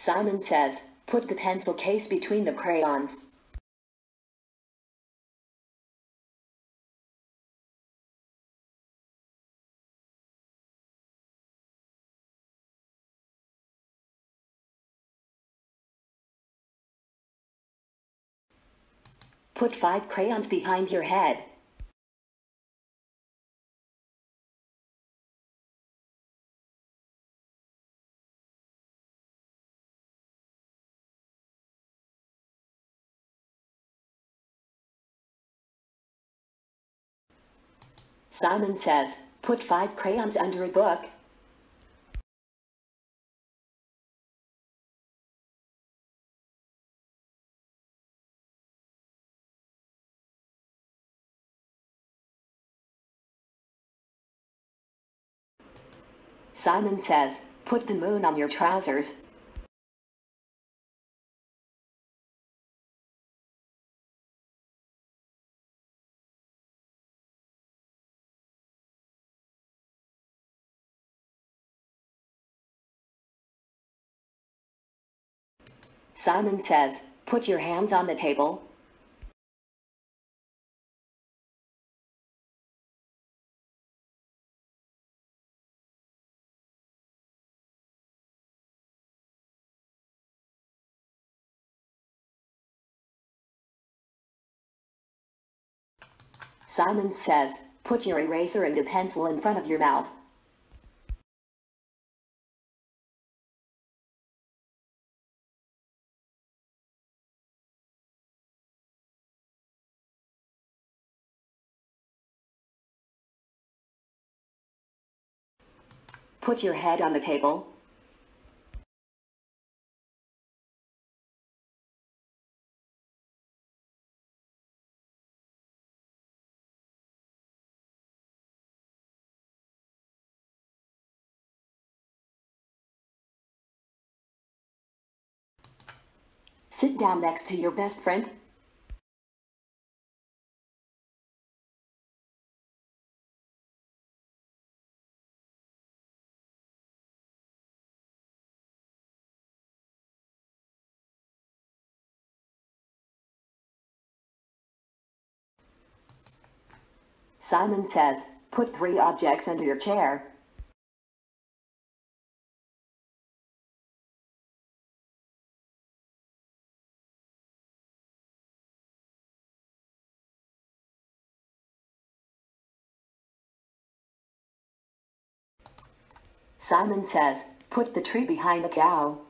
Simon says, put the pencil case between the crayons. Put five crayons behind your head. Simon says, put five crayons under a book. Simon says, put the moon on your trousers. Simon says, put your hands on the table. Simon says, put your eraser and a pencil in front of your mouth. Put your head on the table. Sit down next to your best friend. Simon says, put three objects under your chair. Simon says, put the tree behind the cow.